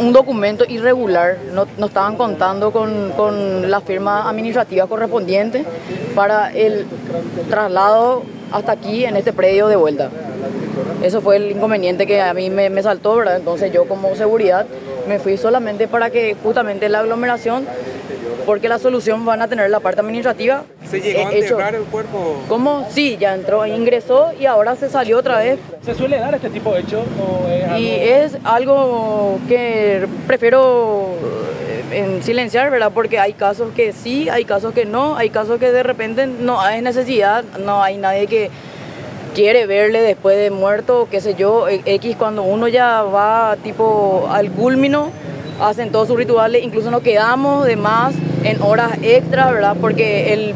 Un documento irregular, no, no estaban contando con, con la firma administrativa correspondiente para el traslado hasta aquí en este predio de vuelta. Eso fue el inconveniente que a mí me, me saltó, ¿verdad? Entonces yo como seguridad me fui solamente para que justamente la aglomeración, porque la solución van a tener la parte administrativa. ¿Se llegó a eh, enterrar el cuerpo? ¿Cómo? Sí, ya entró, ingresó y ahora se salió otra vez. ¿Se suele dar este tipo de hechos? o es algo- Y es algo que prefiero eh, en silenciar, ¿verdad? Porque hay casos que sí, hay casos que no, hay casos que de repente no hay necesidad, no hay nadie que quiere verle después de muerto, qué sé yo, e- X cuando uno ya va tipo al culmino, hacen todos sus rituales, incluso nos quedamos de más en horas extras, ¿verdad? Porque el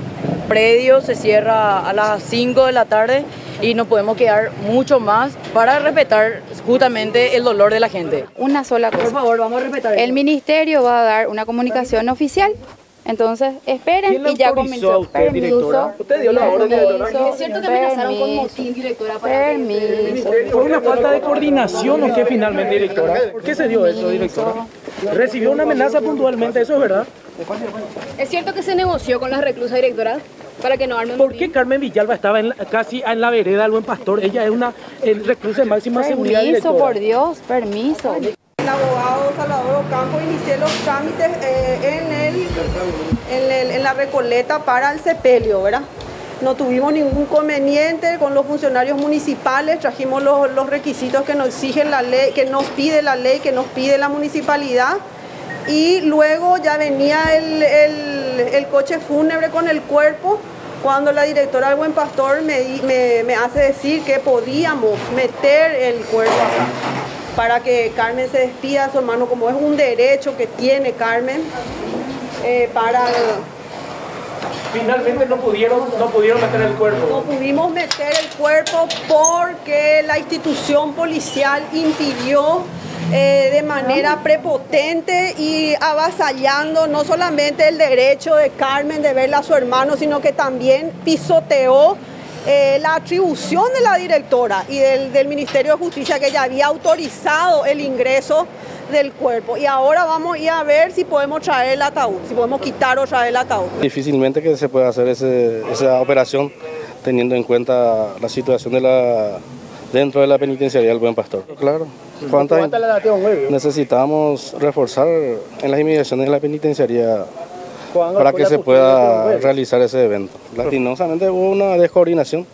predio se cierra a las 5 de la tarde y no podemos quedar mucho más para respetar justamente el dolor de la gente. Una sola Por cosa. favor, vamos a respetar. El ministerio va a dar una comunicación oficial. Entonces, esperen ¿Quién le y ya a comenzó. usted, directora? ¿Usted dio la orden, directora? Es cierto que amenazaron con motín, directora, para Permiso. ¿Fue una falta de coordinación o qué finalmente, directora? ¿Por qué se dio eso, directora? Recibió una amenaza puntualmente, eso es verdad. Es cierto que se negoció con la reclusa directora para que no armen ¿Por qué Carmen Villalba estaba en la- casi en la vereda del Buen Pastor? Ella es una el reclusa de máxima seguridad. Permiso, por Dios, permiso. El abogado Salvador Ocampo inicié los trámites eh, en, el, en, el- en la Recoleta para el sepelio, ¿verdad? No tuvimos ningún inconveniente con los funcionarios municipales, trajimos los, los requisitos que nos exigen la ley, que nos pide la ley, que nos pide la municipalidad. Y luego ya venía el, el- coche fúnebre con el cuerpo, cuando la directora del Buen Pastor me, me- me hace decir que podíamos meter el cuerpo acá para que Carmen se despida de su hermano, como es un derecho que tiene Carmen, eh, para... Finalmente no pudieron, no pudieron meter el No cuerpo. pudimos meter el cuerpo porque la institución policial impidió eh, de manera prepotente y avasallando no solamente el derecho de Carmen de verla a su hermano, sino que también pisoteó eh, la atribución de la directora y del, del Ministerio de Justicia que ya había autorizado el ingreso del cuerpo. Y ahora vamos a ir a ver si podemos traer el ataúd, si podemos quitar o traer el ataúd. Difícilmente que se pueda hacer ese- esa operación teniendo en cuenta la situación de la dentro de la penitenciaría del Buen Pastor. Claro, ¿cuántas necesitamos reforzar en las inmediaciones de la penitenciaría para que se pueda realizar ese evento. Lastimosamente hubo una descoordinación